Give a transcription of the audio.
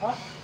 어?